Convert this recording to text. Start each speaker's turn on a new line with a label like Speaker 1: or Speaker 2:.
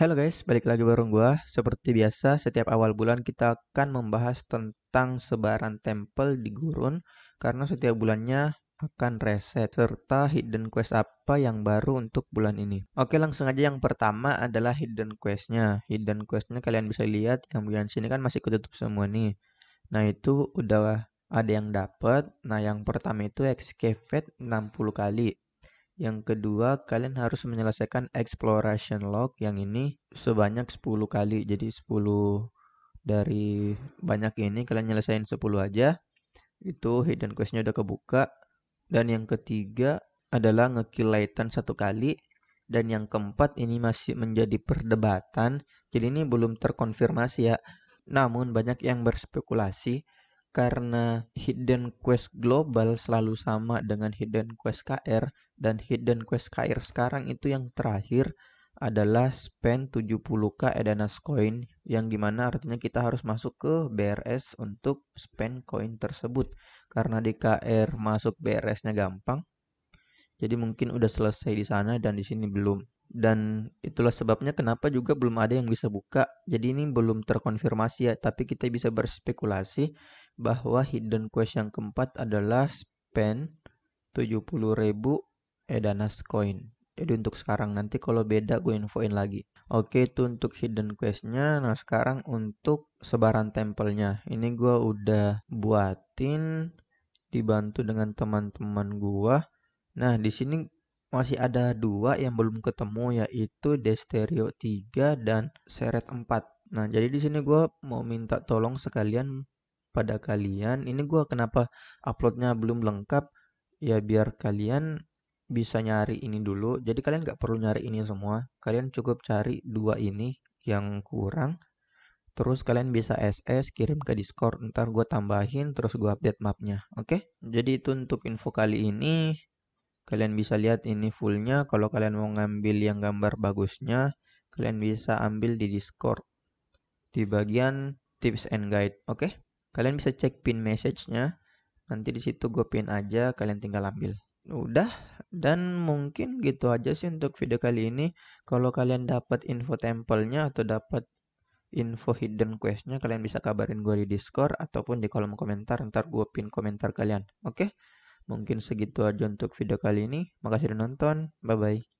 Speaker 1: Halo guys, balik lagi bareng gua. Seperti biasa, setiap awal bulan kita akan membahas tentang sebaran tempel di gurun karena setiap bulannya akan reset serta hidden quest apa yang baru untuk bulan ini. Oke, langsung aja yang pertama adalah hidden questnya. Hidden questnya kalian bisa lihat yang bulan sini kan masih ketutup semua nih. Nah, itu udah ada yang dapat. Nah, yang pertama itu excavate 60 kali. Yang kedua, kalian harus menyelesaikan exploration log yang ini sebanyak 10 kali. Jadi 10 dari banyak ini kalian nyelesain 10 aja. Itu hidden questnya udah kebuka. Dan yang ketiga adalah ngekill Lighten satu kali. Dan yang keempat ini masih menjadi perdebatan. Jadi ini belum terkonfirmasi ya. Namun banyak yang berspekulasi karena hidden quest global selalu sama dengan hidden quest KR dan hidden quest KR sekarang itu yang terakhir adalah spend 70k Edanas coin yang di mana artinya kita harus masuk ke BRS untuk spend coin tersebut. Karena di KR masuk BRS-nya gampang jadi mungkin udah selesai di sana dan di sini belum. Dan itulah sebabnya kenapa juga belum ada yang bisa buka. Jadi ini belum terkonfirmasi ya tapi kita bisa berspekulasi bahwa hidden quest yang keempat adalah spend 70.000 Edanas coin. Jadi untuk sekarang nanti kalau beda gue infoin lagi. Oke itu untuk hidden questnya. Nah sekarang untuk sebaran tempelnya. Ini gue udah buatin dibantu dengan teman-teman gue. Nah di sini masih ada dua yang belum ketemu yaitu Destereo 3 dan Seret 4. Nah jadi di sini gue mau minta tolong sekalian pada kalian. Ini gue kenapa uploadnya belum lengkap. Ya biar kalian bisa nyari ini dulu. Jadi kalian nggak perlu nyari ini semua. Kalian cukup cari dua ini yang kurang. Terus kalian bisa SS kirim ke Discord. Ntar gue tambahin terus gue update mapnya. Oke? Jadi itu untuk info kali ini. Kalian bisa lihat ini fullnya. Kalau kalian mau ngambil yang gambar bagusnya, kalian bisa ambil di Discord di bagian tips and guide. Oke? kalian bisa cek pin message-nya nanti di situ gue pin aja kalian tinggal ambil udah dan mungkin gitu aja sih untuk video kali ini. Kalau kalian dapat info tempelnya atau dapat info hidden questnya kalian bisa kabarin gue di discord ataupun di kolom komentar. Ntar gue pin komentar kalian oke? Mungkin segitu aja untuk video kali ini. Makasih udah nonton. Bye bye